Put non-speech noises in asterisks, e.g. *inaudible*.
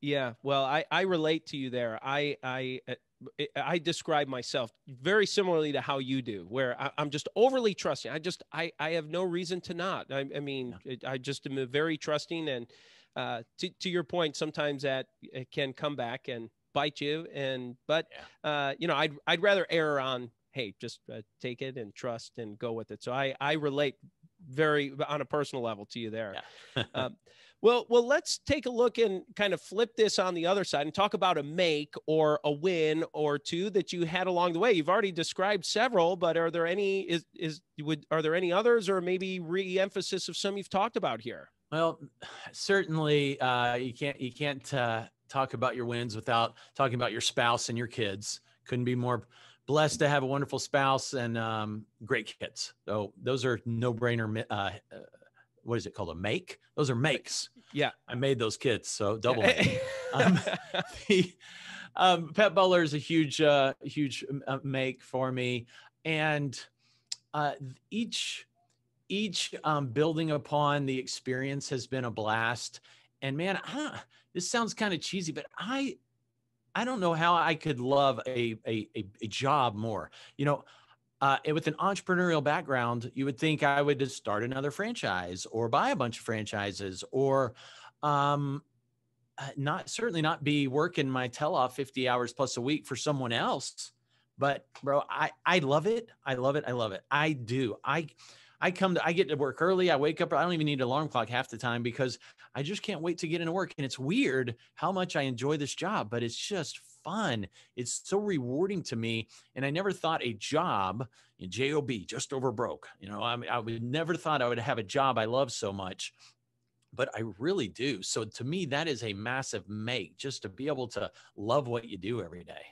Yeah, well, I I relate to you there. I I uh, I describe myself very similarly to how you do, where I, am just overly trusting. I just I I have no reason to not. I, I mean, yeah. I just am very trusting, and uh, to to your point, sometimes that it can come back and bite you. And but yeah. uh, you know, I'd I'd rather err on hey, just uh, take it and trust and go with it. So I I relate very on a personal level to you there. Yeah. um, well, well, let's take a look and kind of flip this on the other side and talk about a make or a win or two that you had along the way. You've already described several, but are there any is is would are there any others or maybe re-emphasis of some you've talked about here? Well, *sighs* certainly uh, you can't you can't uh, talk about your wins without talking about your spouse and your kids. Couldn't be more blessed to have a wonderful spouse and um, great kids. So those are no brainer uh, what is it called? A make? Those are makes. Yeah. I made those kids so double um, *laughs* the um, pet butler is a huge uh, huge uh, make for me. And uh, each each um, building upon the experience has been a blast. And man this sounds kind of cheesy but i i don't know how i could love a, a a, a job more you know uh, with an entrepreneurial background, you would think I would just start another franchise or buy a bunch of franchises or um, uh, not certainly not be working my tail off 50 hours plus a week for someone else. But bro, I, I love it. I love it. I love it. I do. I, I come to, I get to work early. I wake up. I don't even need an alarm clock half the time because I just can't wait to get into work. And it's weird how much I enjoy this job, but it's just fun. It's so rewarding to me. And I never thought a job in job just over broke. You know, I, I would never thought I would have a job I love so much but I really do. So to me, that is a massive make just to be able to love what you do every day.